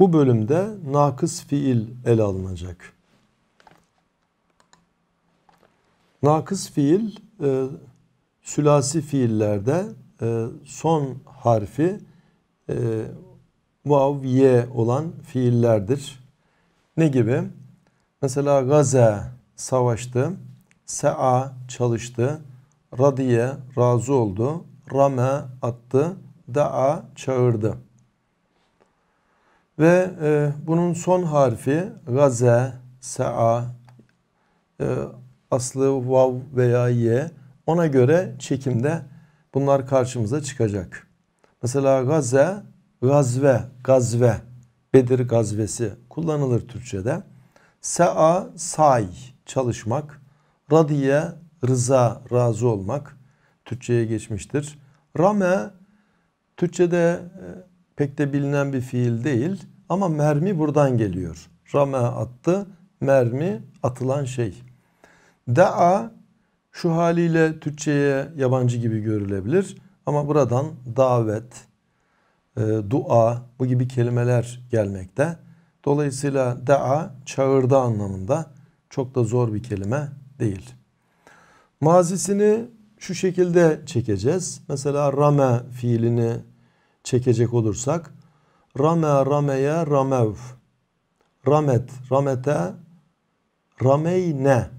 Bu bölümde nakıs fiil ele alınacak. Nakıs fiil e, sülasi fiillerde e, son harfi e, vav ye olan fiillerdir. Ne gibi? Mesela gaze savaştı, sea çalıştı, radiye razı oldu, rame attı, daa çağırdı. Ve e, bunun son harfi gaze, sea, e, aslı vav veya ye ona göre çekimde bunlar karşımıza çıkacak. Mesela gaze, gazve, gazve, Bedir gazvesi kullanılır Türkçe'de. Sea, say, çalışmak. Radiye, rıza, razı olmak. Türkçe'ye geçmiştir. Rame, Türkçe'de e, pek de bilinen bir fiil değil ama mermi buradan geliyor. Rame attı, mermi atılan şey. Da'a şu haliyle Türkçe'ye yabancı gibi görülebilir ama buradan davet, e, dua bu gibi kelimeler gelmekte. Dolayısıyla da'a çağırdı anlamında çok da zor bir kelime değil. Mazisini şu şekilde çekeceğiz. Mesela rame fiilini çekecek olursak rame rameye ramev ramet ramete rameyne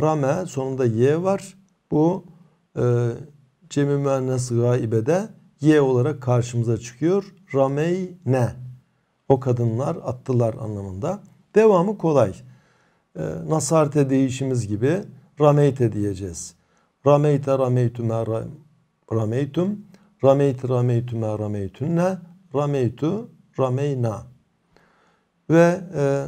rame sonunda y var. Bu e, cemi müennes gaibede y olarak karşımıza çıkıyor. Rameyne o kadınlar attılar anlamında. Devamı kolay. E, nasarte değişimiz gibi rameyte diyeceğiz. Rameyte rameytüme rameytüm rameyt rameytüme rameytünne rameytu rameyna ve e,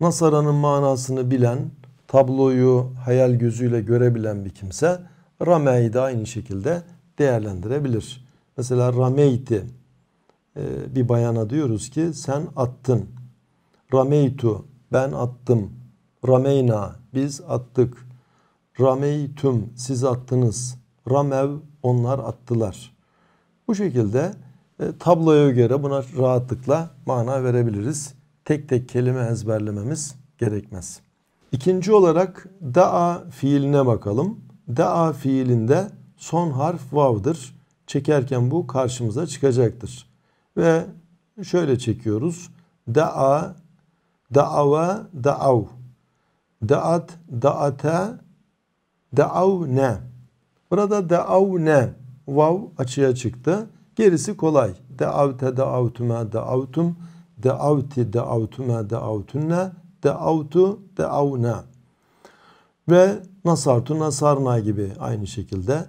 Nasara'nın manasını bilen, tabloyu hayal gözüyle görebilen bir kimse Rame'yi de aynı şekilde değerlendirebilir. Mesela Rameyti e, bir bayana diyoruz ki sen attın. Rameytu ben attım. Rameyna biz attık. Rameytüm siz attınız. Ramev onlar attılar. Bu şekilde e, tabloya göre buna rahatlıkla mana verebiliriz. Tek tek kelime ezberlememiz gerekmez. İkinci olarak da'a fiiline bakalım. Da'a fiilinde son harf vav'dır. Çekerken bu karşımıza çıkacaktır. Ve şöyle çekiyoruz. Da'a, da'ava, da'av. Da'at, da'ate, da'avne. Burada da'avne. Vav açığa çıktı. Gerisi kolay. Da'avte, da'avtume, da'avtum. Da'avti, da'avtume, da'avtunne. Da'avtu, da'avne. Ve nasartu, nasarna gibi aynı şekilde.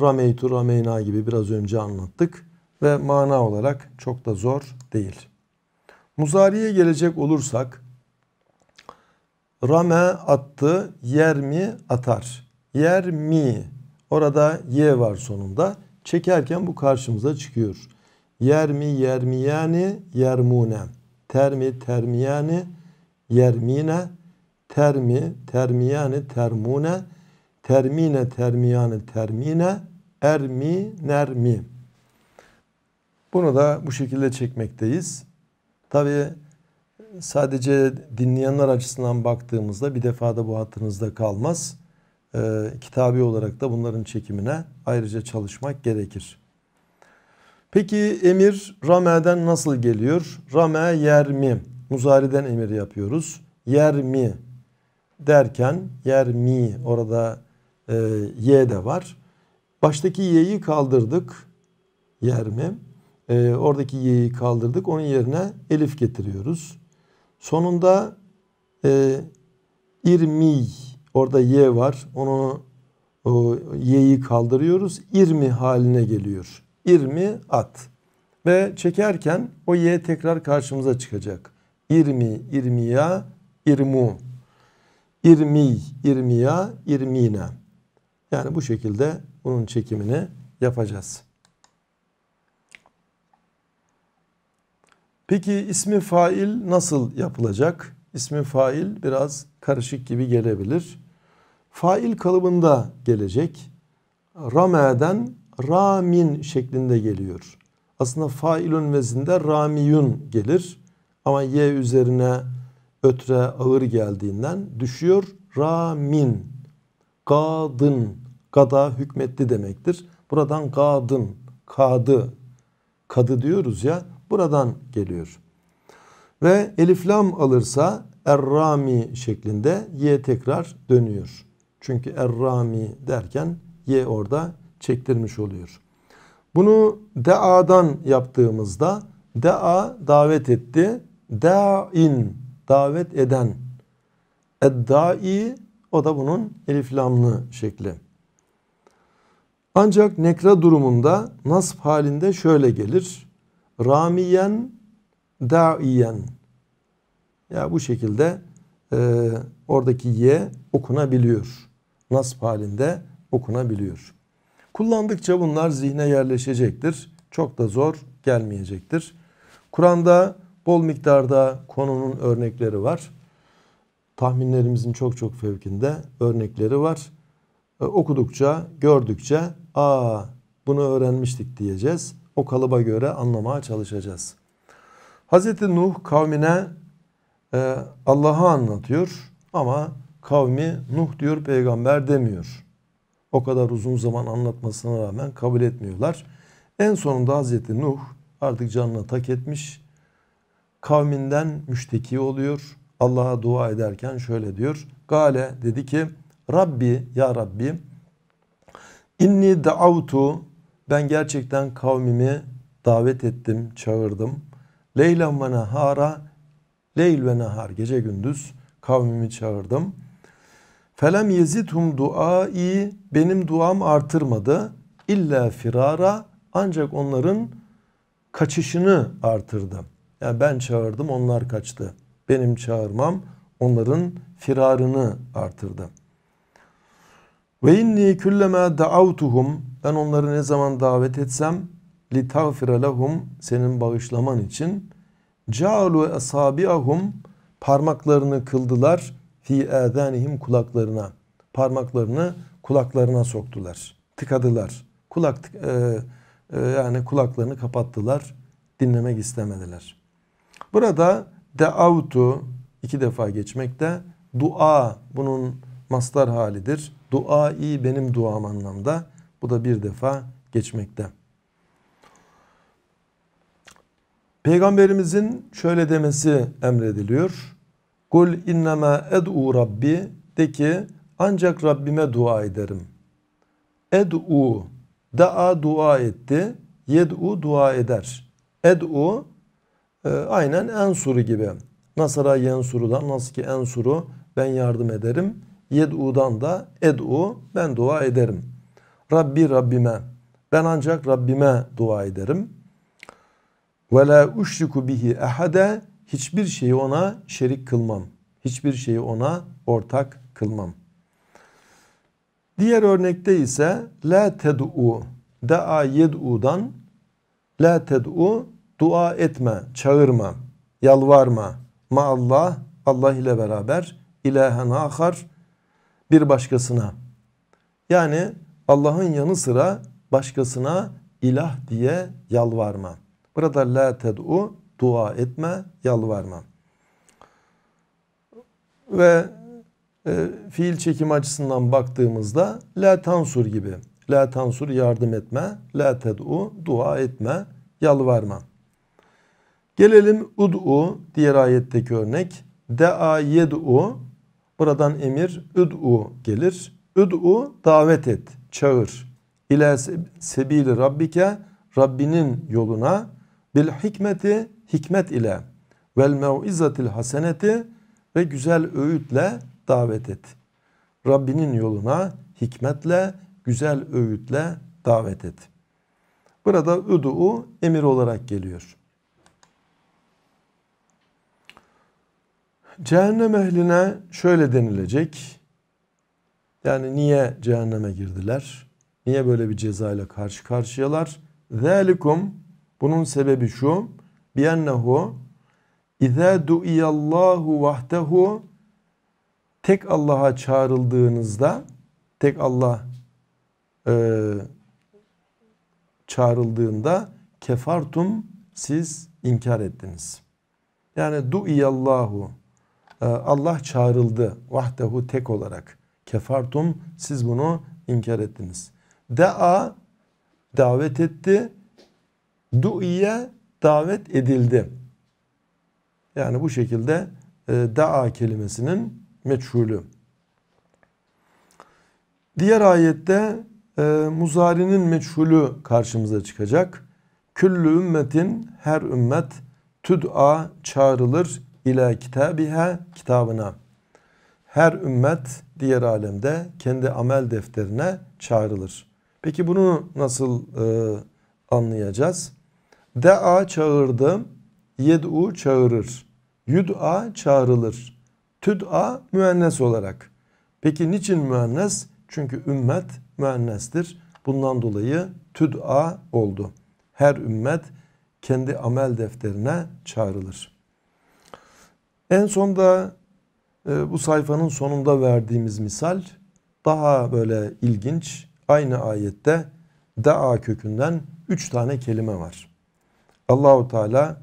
Rameytu, rameyna gibi biraz önce anlattık. Ve mana olarak çok da zor değil. Muzariye gelecek olursak Rame attı, yer mi atar. Yer mi. Orada ye var sonunda. Çekerken bu karşımıza çıkıyor. Yer mi, yer mi yani, yermune. Termi, termiyani, yermine. Termi, termiyani, termune. Termine, termiyani, termine. Ermi, nermi. Bunu da bu şekilde çekmekteyiz. Tabii sadece dinleyenler açısından baktığımızda bir defada bu hatırınızda kalmaz. Ee, kitabi olarak da bunların çekimine ayrıca çalışmak gerekir. Peki emir Rame'den nasıl geliyor? Rame yer mi? Muzari'den emir yapıyoruz. Yer mi? Derken yer mi? Orada e, y de var. Baştaki y'yi kaldırdık. Yer mi? E, oradaki y'yi kaldırdık. Onun yerine elif getiriyoruz. Sonunda e, irmi orada y var. Onu y'yi kaldırıyoruz. İrmi haline geliyor. İrmi at. Ve çekerken o y tekrar karşımıza çıkacak. İrmi, irmiya, irmu. İrmi, irmiya, irmine. Yani bu şekilde bunun çekimini yapacağız. Peki ismi fail nasıl yapılacak? İsmi fail biraz karışık gibi gelebilir. Fail kalıbında gelecek. Rame'den ramin şeklinde geliyor. aslında failun vezinde ramiyun gelir. Ama ye üzerine ötre ağır geldiğinden düşüyor. Ramin. Kadın. Gada hükmetti demektir. Buradan kadın, kadı, kadı diyoruz ya. Buradan geliyor. Ve eliflam alırsa errami şeklinde ye tekrar dönüyor. Çünkü errami derken ye orada çektirmiş oluyor. Bunu da'adan yaptığımızda da'a davet etti. Da'in davet eden. Eddai o da bunun eliflamlı şekli. Ancak nekra durumunda nasb halinde şöyle gelir. Ramiyen da'iyen. Ya bu şekilde e, oradaki ye okunabiliyor. Nasb halinde okunabiliyor. Kullandıkça bunlar zihne yerleşecektir. Çok da zor gelmeyecektir. Kur'an'da bol miktarda konunun örnekleri var. Tahminlerimizin çok çok fevkinde örnekleri var. E, okudukça, gördükçe aa bunu öğrenmiştik diyeceğiz. O kalıba göre anlamaya çalışacağız. Hazreti Nuh kavmine e, Allah'ı anlatıyor ama kavmi Nuh diyor peygamber demiyor. O kadar uzun zaman anlatmasına rağmen kabul etmiyorlar. En sonunda Hazreti Nuh artık canına tak etmiş. Kavminden müşteki oluyor. Allah'a dua ederken şöyle diyor. Gale dedi ki Rabbi ya Rabbi inni da'avtu ben gerçekten kavmimi davet ettim, çağırdım. Leylen ve nehara leyl ve nehar gece gündüz kavmimi çağırdım. Felem yezithum duai benim duam artırmadı. İlla firara ancak onların kaçışını artırdı. Yani ben çağırdım onlar kaçtı. Benim çağırmam onların firarını artırdı. Ve inni kullama da'avtuhum ben onları ne zaman davet etsem tağfire lehum senin bağışlaman için Calu asabiahum parmaklarını kıldılar fi adanihim kulaklarına. Parmaklarını kulaklarına soktular. Tıkadılar. Kulak e, e, yani kulaklarını kapattılar. Dinlemek istemediler. Burada deavtu iki defa geçmekte. Dua bunun mastar halidir. Dua iyi benim duam anlamda. Bu da bir defa geçmekte. Peygamberimizin şöyle demesi emrediliyor. Kul innema ed'u rabbi de ki ancak Rabbime dua ederim. Ed'u da'a dua etti. Yed'u dua eder. Ed'u e, aynen ensuru gibi. Nasara yensurudan nasıl ki ensuru ben yardım ederim. Yed'u'dan da ed'u ben dua ederim. Rabbi Rabbime ben ancak Rabbime dua ederim. Ve la uşriku bihi ahade hiçbir şeyi ona şerik kılmam. Hiçbir şeyi ona ortak kılmam. Diğer örnekte ise la ted'u da'a yed'u'dan la ted'u dua etme, çağırma, yalvarma. Ma Allah Allah ile beraber ilahen ahar bir başkasına. Yani Allah'ın yanı sıra başkasına ilah diye yalvarma. Burada la ted'u dua etme, yalvarma. Ve e, fiil çekim açısından baktığımızda la tansur gibi. La tansur yardım etme, la ted'u dua etme, yalvarma. Gelelim ud'u diğer ayetteki örnek. De'a yed'u buradan emir ud'u gelir. Ud'u davet et, çağır. İlâ sebili rabbike Rabbinin yoluna bil hikmeti hikmet ile vel mev'izatil haseneti ve güzel öğütle davet et. Rabbinin yoluna hikmetle, güzel öğütle davet et. Burada üdü'u emir olarak geliyor. Cehennem ehline şöyle denilecek. Yani niye cehenneme girdiler? Niye böyle bir ceza ile karşı karşıyalar? Zalikum bunun sebebi şu. Biennehu İzâ du'iyallahu vahdehu tek Allah'a çağrıldığınızda tek Allah e, çağrıldığında kefartum siz inkar ettiniz. Yani du'iyallahu e, Allah çağrıldı vahdehu tek olarak. Kefartum siz bunu inkar ettiniz. Da'a davet etti. Du'iye davet edildi. Yani bu şekilde e, da'a kelimesinin meçhulü. Diğer ayette e, muzarinin meçhulü karşımıza çıkacak. Küllü ümmetin her ümmet tüd'a çağrılır ila kitabiha kitabına. Her ümmet diğer alemde kendi amel defterine çağrılır. Peki bunu nasıl e, anlayacağız? Da'a çağırdı, yed'u çağırır, yud'a çağrılır, tüd'a müennes olarak. Peki niçin müennes? Çünkü ümmet müennestir. Bundan dolayı tüd'a oldu. Her ümmet kendi amel defterine çağrılır. En sonda e, bu sayfanın sonunda verdiğimiz misal daha böyle ilginç. Aynı ayette da'a kökünden üç tane kelime var. Allahu Teala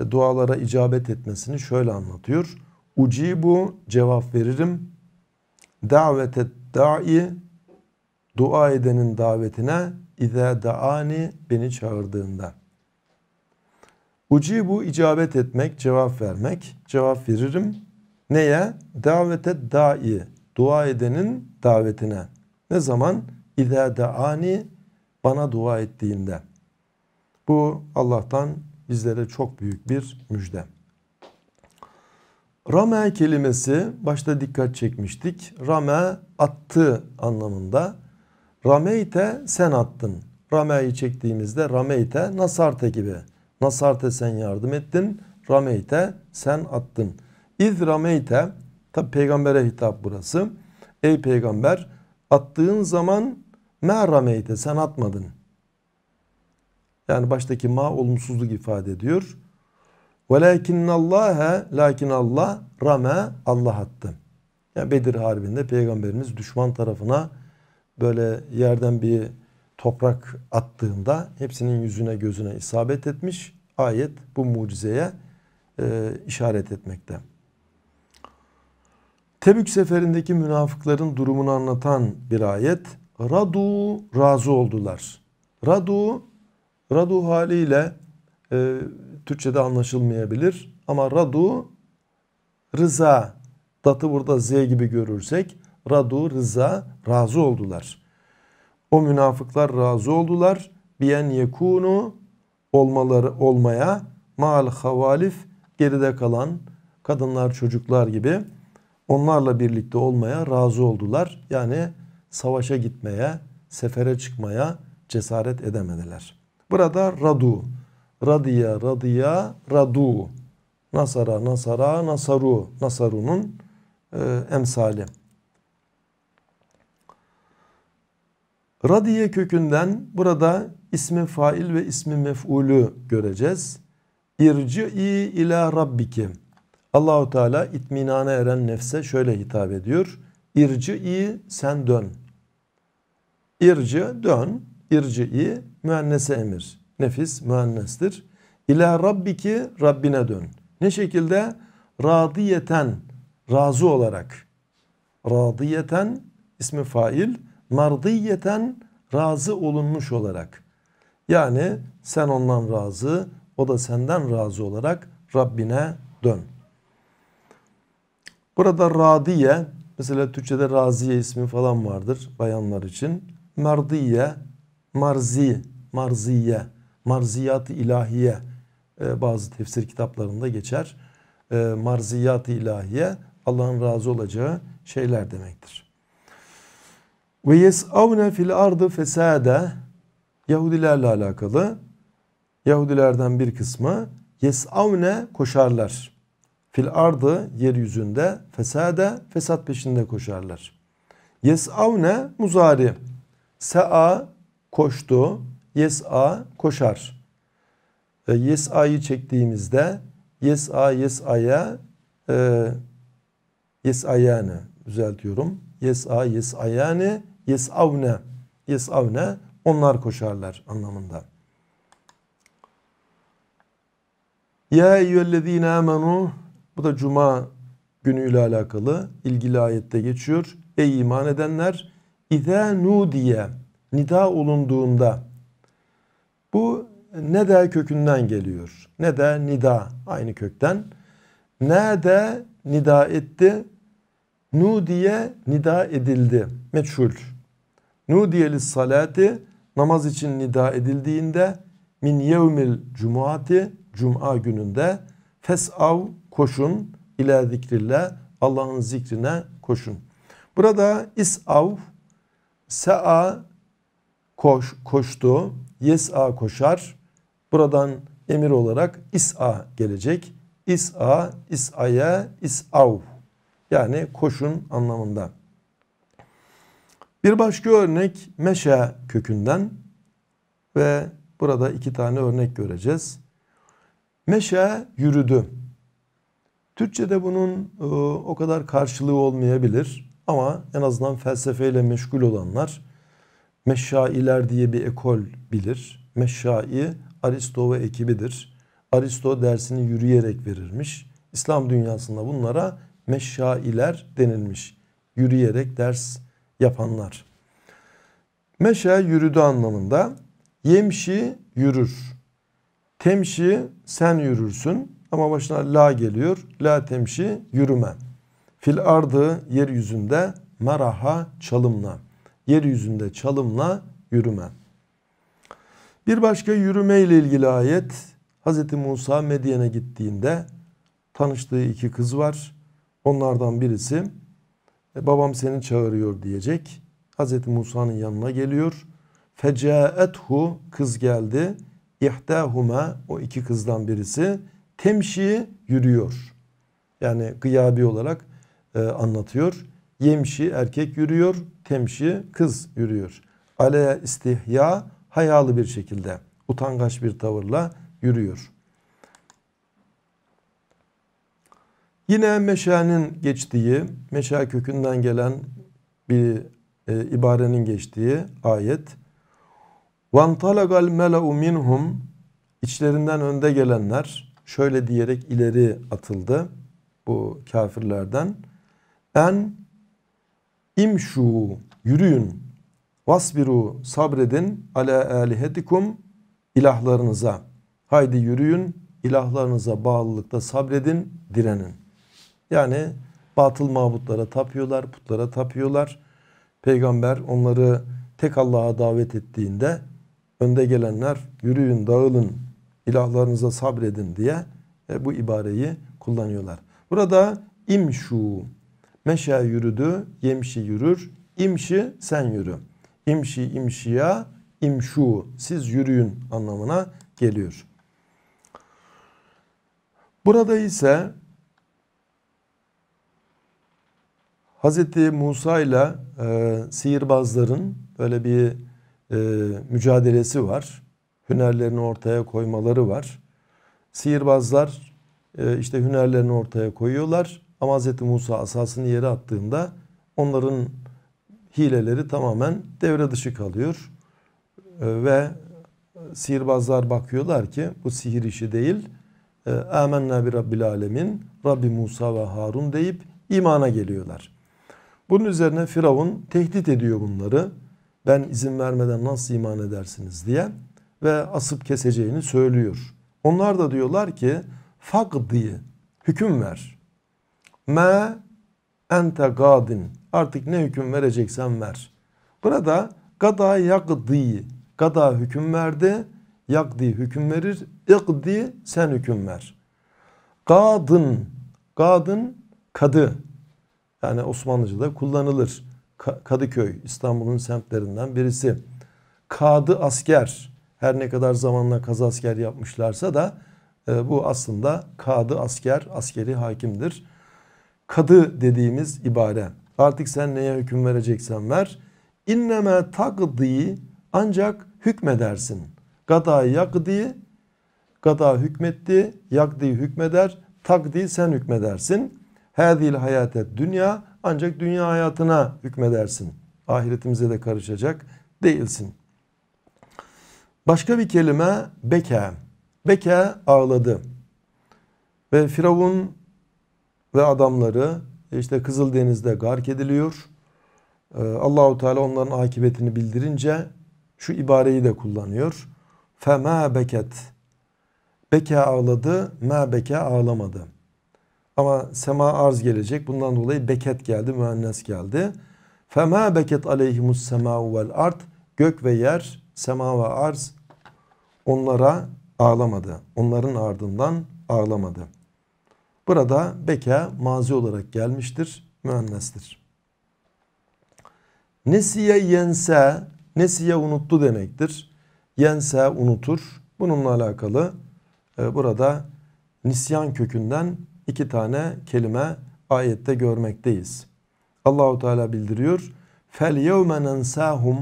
e, dualara icabet etmesini şöyle anlatıyor. Ucibu cevap veririm. Davetet da'i dua edenin davetine İze daani beni çağırdığında. Ucibu icabet etmek, cevap vermek. Cevap veririm. Neye? Davete da'i. Dua edenin davetine. Ne zaman? İza daani bana dua ettiğinde. Bu Allah'tan bizlere çok büyük bir müjde. Rame kelimesi başta dikkat çekmiştik. Rame attı anlamında. Rameyte sen attın. Rameyi çektiğimizde rameyte nasarte gibi. Nasarte sen yardım ettin. Rameyte sen attın. İz rameyte tabi peygambere hitap burası. Ey peygamber attığın zaman me rameyte sen atmadın. Yani baştaki ma olumsuzluk ifade ediyor. Velakinnallâhe lakin Allah rame Allah attı. Yani Bedir Harbi'nde peygamberimiz düşman tarafına böyle yerden bir toprak attığında hepsinin yüzüne gözüne isabet etmiş. Ayet bu mucizeye e, işaret etmekte. Tebük seferindeki münafıkların durumunu anlatan bir ayet. Radu razı oldular. Radu radu haliyle e, Türkçe'de anlaşılmayabilir ama radu rıza datı burada z gibi görürsek radu rıza razı oldular. O münafıklar razı oldular. Biyen yekunu olmaları olmaya mal havalif geride kalan kadınlar çocuklar gibi onlarla birlikte olmaya razı oldular. Yani savaşa gitmeye, sefere çıkmaya cesaret edemediler. Burada radu, radiya, radiya, radu, nasara, nasara, nasaru, nasarunun e, emsali. Radiye kökünden burada ismi fail ve ismi mef'ulü göreceğiz. İrci'i ila rabbiki. Allahu Teala itminana eren nefse şöyle hitap ediyor. İrci'i sen dön. İrci dön. İrci'i müennese emir. Nefis müennestir. İla rabbiki Rabbine dön. Ne şekilde? Radiyeten razı olarak. Radiyeten ismi fail mardiyeten razı olunmuş olarak. Yani sen ondan razı, o da senden razı olarak Rabbine dön. Burada radiye, mesela Türkçe'de raziye ismi falan vardır bayanlar için. Mardiye, marzi, marziye, marziyat-ı ilahiye e, bazı tefsir kitaplarında geçer. E, marziyat-ı ilahiye Allah'ın razı olacağı şeyler demektir. Ve yes'avne fil ardı fesade Yahudilerle alakalı. Yahudilerden bir kısmı yes'avne koşarlar. Fil ardı yeryüzünde fesade fesat peşinde koşarlar. Yes'avne muzari. Se'a koştu. Yes'a koşar. E, yes'a'yı çektiğimizde yes'a yes'aya e, yes'ayane düzeltiyorum. Yes'a yes'ayane yes'avne yes'avne onlar koşarlar anlamında. Ya eyyühellezine amenu bu da cuma günüyle alakalı ilgili ayette geçiyor. Ey iman edenler İzâ nudiye nida olunduğunda bu ne de kökünden geliyor. Ne de nida aynı kökten. Ne de nida etti. Nudiye nida edildi. Meçhul. Nudiyeli salati namaz için nida edildiğinde min yevmil cumati cuma gününde fesav koşun ila zikrillah Allah'ın zikrine koşun. Burada isav Sa'a koş, koştu. Yes'a koşar. Buradan emir olarak is'a gelecek. İs'a, is'aya, is'av. Yani koşun anlamında. Bir başka örnek meşe kökünden ve burada iki tane örnek göreceğiz. Meşe yürüdü. Türkçe'de bunun e, o kadar karşılığı olmayabilir. Ama en azından felsefeyle meşgul olanlar Meşşailer diye bir ekol bilir. Meşşai Aristo ve ekibidir. Aristo dersini yürüyerek verirmiş. İslam dünyasında bunlara meşşailer denilmiş. Yürüyerek ders yapanlar. Meşe yürüdü anlamında. Yemşi yürür. Temşi sen yürürsün ama başına la geliyor. La temşi yürüme. Fil ardı yeryüzünde maraha çalımla. Yeryüzünde çalımla yürüme. Bir başka yürüme ile ilgili ayet Hz. Musa Medyen'e gittiğinde tanıştığı iki kız var. Onlardan birisi e, babam seni çağırıyor diyecek. Hz. Musa'nın yanına geliyor. Fecaethu kız geldi. İhtahuma o iki kızdan birisi temşi yürüyor. Yani gıyabi olarak e, anlatıyor. Yemşi erkek yürüyor, temşi kız yürüyor. Ale istihya hayalı bir şekilde, utangaç bir tavırla yürüyor. Yine meşanin geçtiği, meşa kökünden gelen bir e, ibarenin geçtiği ayet. وَانْطَلَقَ الْمَلَأُ minhum içlerinden önde gelenler şöyle diyerek ileri atıldı bu kafirlerden. En imşu yürüyün vasbiru sabredin ala alihetikum ilahlarınıza. Haydi yürüyün ilahlarınıza bağlılıkta sabredin direnin. Yani batıl mabutlara tapıyorlar, putlara tapıyorlar. Peygamber onları tek Allah'a davet ettiğinde önde gelenler yürüyün, dağılın, ilahlarınıza sabredin diye e, bu ibareyi kullanıyorlar. Burada imşu meşa yürüdü, yemşi yürür, imşi sen yürü. İmşi imşiya, imşu siz yürüyün anlamına geliyor. Burada ise Hz. Musa ile e, sihirbazların böyle bir e, mücadelesi var. Hünerlerini ortaya koymaları var. Sihirbazlar e, işte hünerlerini ortaya koyuyorlar. Ama Hz. Musa asasını yere attığında onların hileleri tamamen devre dışı kalıyor. E, ve sihirbazlar bakıyorlar ki bu sihir işi değil. E, Amenna bir Rabbil Alemin, Rabbi Musa ve Harun deyip imana geliyorlar. Bunun üzerine Firavun tehdit ediyor bunları. Ben izin vermeden nasıl iman edersiniz diye ve asıp keseceğini söylüyor. Onlar da diyorlar ki fakdi hüküm ver. Me ente gadin. Artık ne hüküm vereceksen ver. Burada gada yakdi. Gada hüküm verdi. Yakdi hüküm verir. İkdi sen hüküm ver. Gadın. Gadın kadı. Yani Osmanlıca'da kullanılır. Kadıköy İstanbul'un semtlerinden birisi. Kadı asker. Her ne kadar zamanla kaz asker yapmışlarsa da e, bu aslında kadı asker, askeri hakimdir. Kadı dediğimiz ibare. Artık sen neye hüküm vereceksen ver. İnneme takdi ancak hükmedersin. Gada yakdi, gada hükmetti, yakdi hükmeder, takdi sen hükmedersin. Hadil hayatet dünya ancak dünya hayatına hükmedersin. Ahiretimize de karışacak değilsin. Başka bir kelime beke. Beke ağladı. Ve Firavun ve adamları işte Kızıldeniz'de gark ediliyor. Ee, Allahu Teala onların akıbetini bildirince şu ibareyi de kullanıyor. Fema beket. Beke ağladı, ma beke ağlamadı. Ama sema arz gelecek. Bundan dolayı beket geldi, müennes geldi. Fema beket aleyhimus sema'u vel art. Gök ve yer, sema ve arz onlara ağlamadı. Onların ardından ağlamadı. Burada beke mazi olarak gelmiştir, müennestir. Nesiye yense, nesiye unuttu demektir. Yense unutur. Bununla alakalı e, burada nisyan kökünden iki tane kelime ayette görmekteyiz. Allahu Teala bildiriyor. Fel yevme nensahum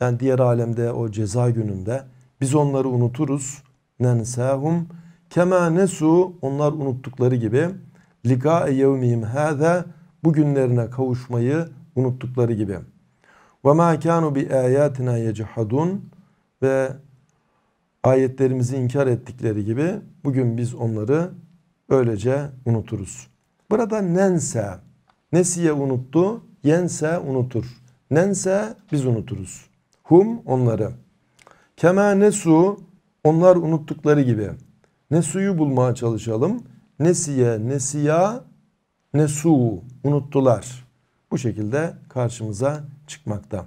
yani diğer alemde o ceza gününde biz onları unuturuz. Nensahum kema nesu onlar unuttukları gibi liga yevmihim hâze bugünlerine kavuşmayı unuttukları gibi. Ve ma kanu bi ayatina yechadun ve ayetlerimizi inkar ettikleri gibi bugün biz onları öylece unuturuz. Burada nense, nesiye unuttu, yense unutur. Nense biz unuturuz. Hum onları. Kema nesu onlar unuttukları gibi. Nesuyu bulmaya çalışalım. Nesiye, nesiya, nesu unuttular. Bu şekilde karşımıza çıkmakta.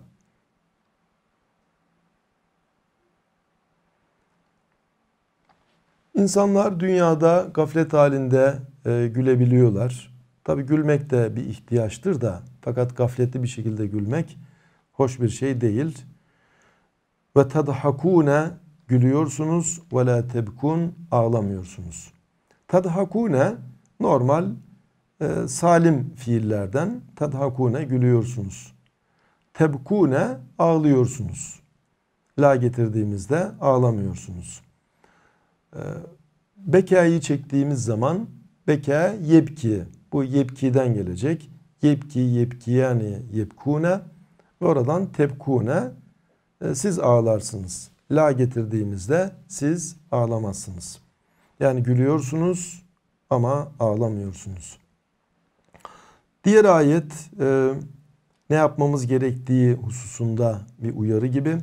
İnsanlar dünyada gaflet halinde e, gülebiliyorlar. Tabi gülmek de bir ihtiyaçtır da fakat gafletli bir şekilde gülmek hoş bir şey değil. Ve tadhakune gülüyorsunuz ve la tebkun ağlamıyorsunuz. Tadhakune normal e, salim fiillerden tadhakune gülüyorsunuz. Tebkune ağlıyorsunuz. La getirdiğimizde ağlamıyorsunuz. E, bekayı çektiğimiz zaman beka yebki. Bu yebkiden gelecek. Yebki, yebki yani yebkune. Ve oradan tebkune. E, siz ağlarsınız La getirdiğimizde siz ağlamazsınız. Yani gülüyorsunuz ama ağlamıyorsunuz. Diğer ayet e, ne yapmamız gerektiği hususunda bir uyarı gibi.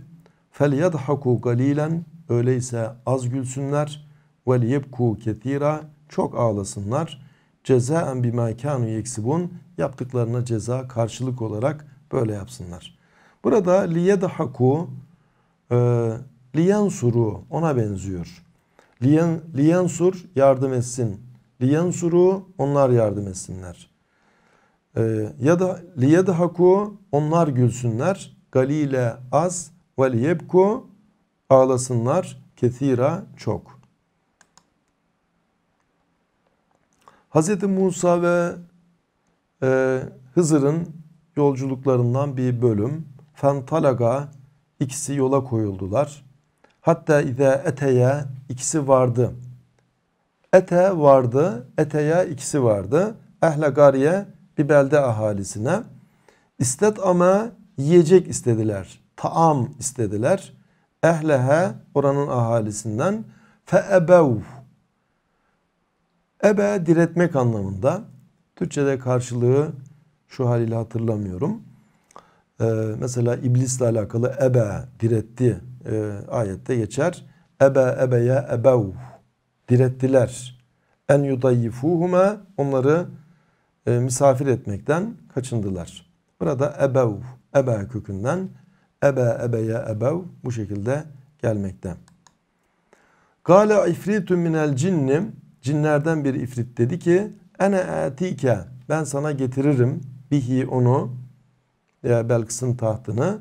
فَلْيَضْحَكُوا قَلِيلًا Öyleyse az gülsünler. وَلْيَبْكُوا كَثِيرًا Çok ağlasınlar. Cezaen bima kanu yeksibun yaptıklarına ceza karşılık olarak böyle yapsınlar. Burada liyedhaku e, liyansuru ona benziyor. Liyan, liyansur yardım etsin. Liyansuru onlar yardım etsinler. Ee, ya da liyedhaku onlar gülsünler. Galile az ve liyebku ağlasınlar. Kethira çok. Hz. Musa ve e, Hızır'ın yolculuklarından bir bölüm. Fentalaga ikisi yola koyuldular. Hatta ize eteye ikisi vardı. Ete vardı, eteye ikisi vardı. Ehle gariye bir belde ahalisine. İstet ama yiyecek istediler. Taam istediler. Ehlehe oranın ahalisinden feebev Ebe diretmek anlamında. Türkçe'de karşılığı şu haliyle hatırlamıyorum. Ee, mesela iblisle alakalı ebe diretti e, ayette geçer. Ebe ebeye ebev direttiler. En yudayyifuhuma onları e, misafir etmekten kaçındılar. Burada ebev, ebe kökünden ebe ebeye ebev bu şekilde gelmekte. Gale ifritun minel cinni cinlerden bir ifrit dedi ki ene atike ben sana getiririm bihi onu ya Belkıs'ın tahtını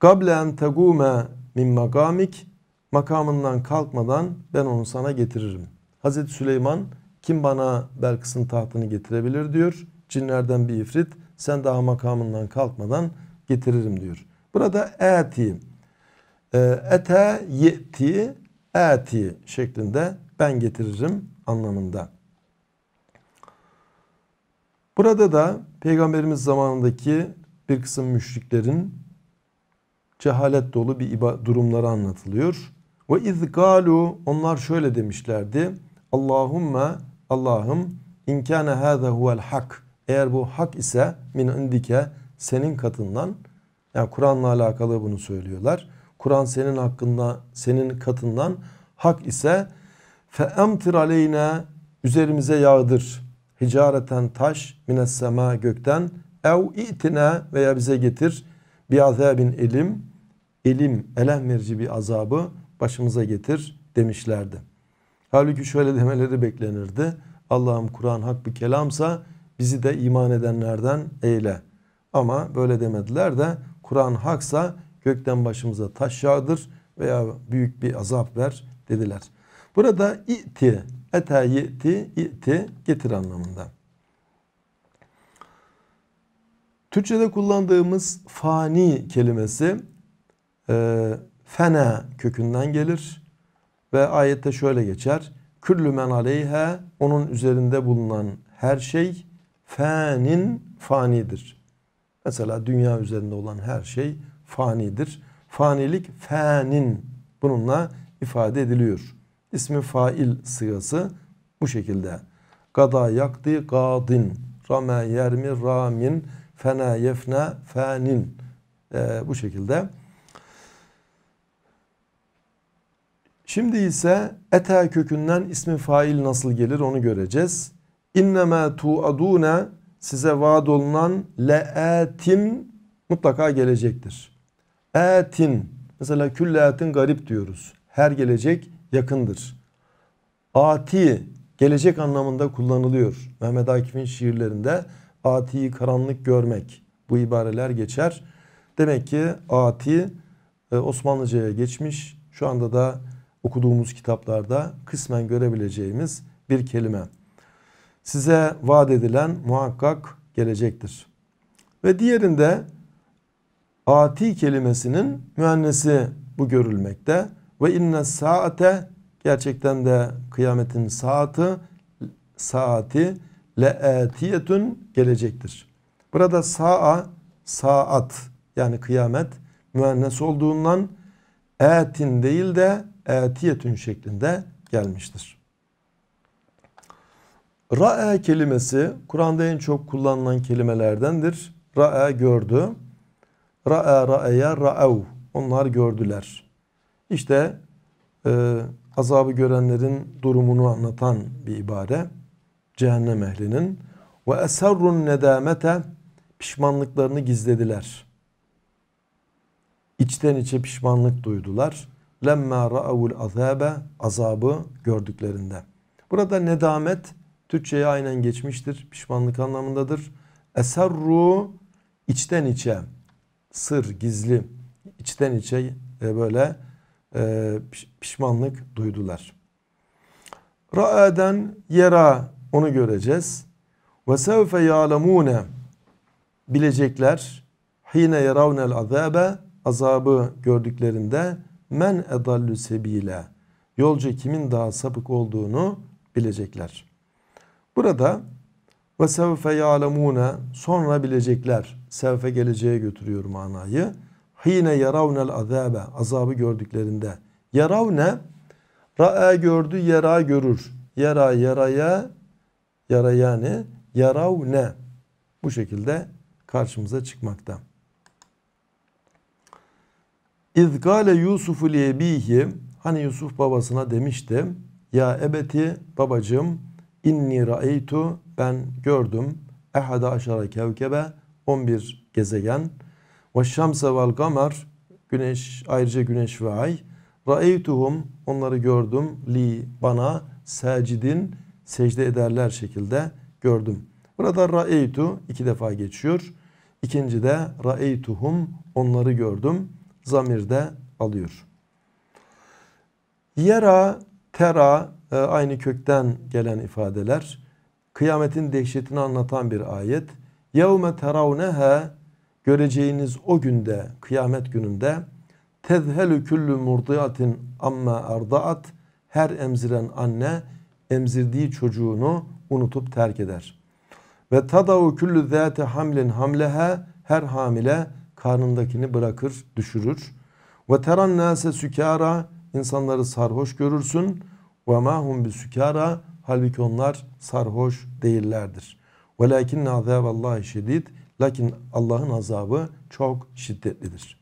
Gable en tegume min makamik makamından kalkmadan ben onu sana getiririm. Hazreti Süleyman kim bana Belkıs'ın tahtını getirebilir diyor. Cinlerden bir ifrit sen daha makamından kalkmadan getiririm diyor. Burada eti e, ete yeti eti şeklinde ben getiririm anlamında. Burada da Peygamberimiz zamanındaki bir kısım müşriklerin cehalet dolu bir durumları anlatılıyor. Ve izgalu onlar şöyle demişlerdi. Allahümme Allah'ım inkâne hâze huvel hak. Eğer bu hak ise min indike senin katından yani Kur'an'la alakalı bunu söylüyorlar. Kur'an senin hakkında senin katından hak ise fe emtir aleyna üzerimize yağdır. Hicareten taş mines sema gökten ev itine veya bize getir bir azabin elim elim elem verici bir azabı başımıza getir demişlerdi. Halbuki şöyle demeleri beklenirdi. Allah'ım Kur'an hak bir kelamsa bizi de iman edenlerden eyle. Ama böyle demediler de Kur'an haksa gökten başımıza taş yağdır veya büyük bir azap ver dediler. Burada i'ti, ete yi'ti, i'ti getir anlamında. Türkçe'de kullandığımız fani kelimesi e, fena kökünden gelir ve ayette şöyle geçer. Küllü men aleyha onun üzerinde bulunan her şey fanin fanidir. Mesela dünya üzerinde olan her şey fanidir. Fanilik fanin bununla ifade ediliyor. İsmi fail sıyası bu şekilde. Gada yakti gadin. Rame yermi ramin. Fena yefna fanin. Ee, bu şekilde. Şimdi ise ete kökünden ismi fail nasıl gelir onu göreceğiz. İnnemâ tu'adûne size vaad olunan le'atin mutlaka gelecektir. Etin mesela külleatin garip diyoruz. Her gelecek yakındır. Ati gelecek anlamında kullanılıyor. Mehmet Akif'in şiirlerinde atiyi karanlık görmek bu ibareler geçer. Demek ki ati e, Osmanlıca'ya geçmiş. Şu anda da okuduğumuz kitaplarda kısmen görebileceğimiz bir kelime. Size vaat edilen muhakkak gelecektir. Ve diğerinde ati kelimesinin müennesi bu görülmekte. Ve inne saate gerçekten de kıyametin saati saati le'atiyetun gelecektir. Burada sa'a saat yani kıyamet müennes olduğundan etin değil de etiyetün şeklinde gelmiştir. Ra'e kelimesi Kur'an'da en çok kullanılan kelimelerdendir. Ra'e gördü. Ra'e ra'eya ra'ev. Onlar gördüler. İşte e, azabı görenlerin durumunu anlatan bir ibare. Cehennem ehlinin. Ve eserrun nedamete pişmanlıklarını gizlediler. İçten içe pişmanlık duydular. Lemma ra'avul azabe azabı gördüklerinde. Burada nedamet Türkçe'ye aynen geçmiştir. Pişmanlık anlamındadır. Eserru içten içe sır, gizli, içten içe e, böyle e, pişmanlık duydular. Ra'aden yera onu göreceğiz. Ve sevfe ya'lemune bilecekler. Hine yeravnel azabe azabı gördüklerinde men edallu sebile yolcu kimin daha sapık olduğunu bilecekler. Burada ve sevfe ya'lemune sonra bilecekler. Sevfe geleceğe götürüyor manayı. Hine yaravnel azabe azabı gördüklerinde. Yaravne ra'a gördü yara görür. Yara yaraya yara yani yaravne bu şekilde karşımıza çıkmakta. İzgale Yusufu liyebihi hani Yusuf babasına demişti. Ya ebeti babacığım inni ra'eytu ben gördüm ehada aşara kevkebe 11 gezegen ve şamse vel kamer güneş ayrıca güneş ve ay ra'eytuhum onları gördüm li bana secidin secde ederler şekilde gördüm. Burada ra'eytu iki defa geçiyor. İkinci de ra'eytuhum onları gördüm zamirde alıyor. Yera, tera e, aynı kökten gelen ifadeler. Kıyametin dehşetini anlatan bir ayet. Yevme teravneha göreceğiniz o günde, kıyamet gününde tezhelü küllü murdiyatin amma ardaat her emziren anne emzirdiği çocuğunu unutup terk eder. Ve tadavu küllü zâte hamlin hamleha her hamile karnındakini bırakır, düşürür. Ve teran nase sükara insanları sarhoş görürsün. Ve ma hum bisukara halbuki onlar sarhoş değillerdir. Velakin azaballahi şedid. Lakin Allah'ın azabı çok şiddetlidir.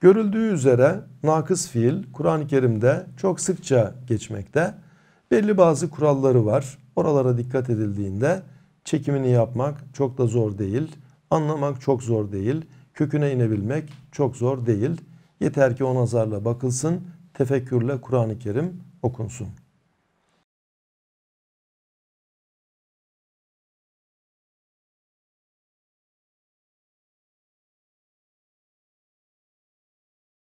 Görüldüğü üzere nakıs fiil Kur'an-ı Kerim'de çok sıkça geçmekte. Belli bazı kuralları var. Oralara dikkat edildiğinde çekimini yapmak çok da zor değil. Anlamak çok zor değil. Köküne inebilmek çok zor değil. Yeter ki o nazarla bakılsın, tefekkürle Kur'an-ı Kerim okunsun.